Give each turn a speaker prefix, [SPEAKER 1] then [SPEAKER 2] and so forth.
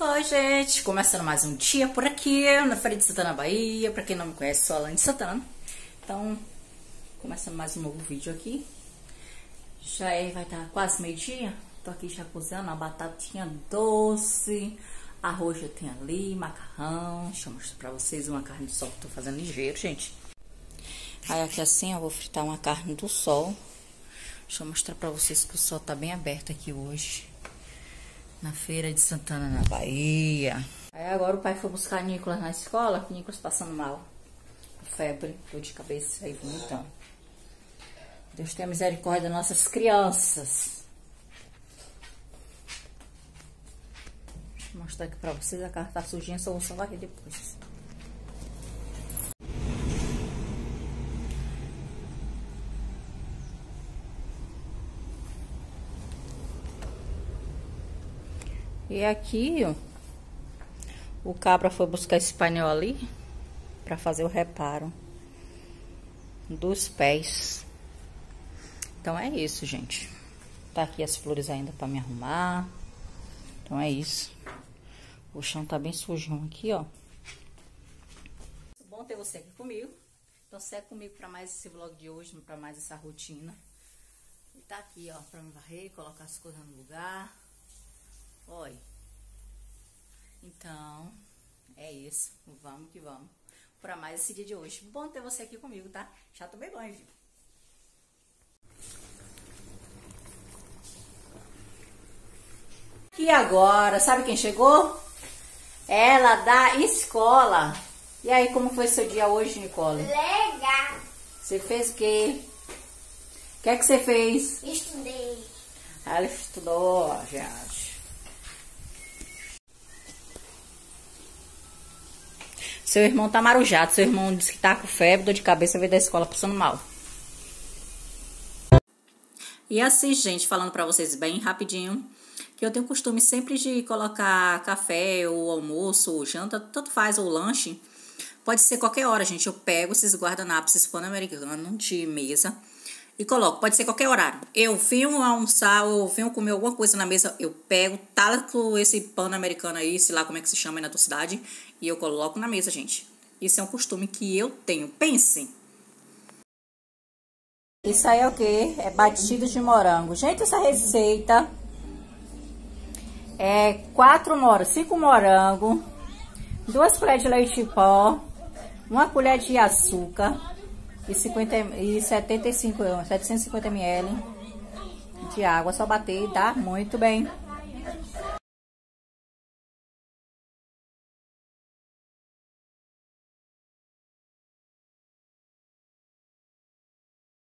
[SPEAKER 1] Oi, gente! Começando mais um dia por aqui, na Feira de Santana, Bahia. Pra quem não me conhece, sou Alane Santana. Então, começando mais um novo vídeo aqui. Já é, vai estar quase meio-dia. Tô aqui já cozinhando a batatinha doce. Arroz já tem ali, macarrão. Deixa eu mostrar pra vocês uma carne de sol que tô fazendo ligeiro, gente. Aí aqui assim eu vou fritar uma carne do sol. Deixa eu mostrar pra vocês que o sol tá bem aberto aqui hoje na feira de Santana, na Bahia. Aí agora o pai foi buscar Nicolas na escola, Nicolas passando mal. Febre, dor de cabeça, aí vomitando. Deus tenha misericórdia das nossas crianças. Deixa eu mostrar aqui pra vocês, a carta tá sujinha, só vou só varrer depois. E aqui, ó, o cabra foi buscar esse painel ali para fazer o reparo dos pés. Então é isso, gente. Tá aqui as flores ainda para me arrumar. Então é isso. O chão tá bem sujão aqui, ó. Bom ter você aqui comigo. Então segue comigo para mais esse vlog de hoje, para mais essa rotina. E tá aqui, ó, para me varrer, colocar as coisas no lugar. Oi. Então, é isso. Vamos que vamos. Para mais esse dia de hoje. Bom ter você aqui comigo, tá? Já tomei banho, viu? E agora, sabe quem chegou? Ela da escola. E aí, como foi seu dia hoje, Nicole?
[SPEAKER 2] Legal.
[SPEAKER 1] Você fez o quê? O que é que você fez?
[SPEAKER 2] Estudei.
[SPEAKER 1] Ela estudou, gente. Seu irmão tá marujado. Seu irmão disse que tá com febre, dor de cabeça, veio da escola passando mal. E assim, gente, falando pra vocês bem rapidinho, que eu tenho costume sempre de colocar café, ou almoço, ou janta, tanto faz, ou lanche. Pode ser qualquer hora, gente. Eu pego esses guardanapos, pan-americano de mesa e coloco. Pode ser qualquer horário. Eu venho almoçar ou venho comer alguma coisa na mesa, eu pego, com esse pano americano aí, sei lá como é que se chama aí na tua cidade, e eu coloco na mesa, gente. Isso é um costume que eu tenho. Pensem. Isso aí é o que? É batido de morango. Gente, essa receita é quatro morangos, cinco morangos, duas colheres de leite pó, uma colher de açúcar, e, 50, e 75, 750 ml de água. Só bater e dá muito bem.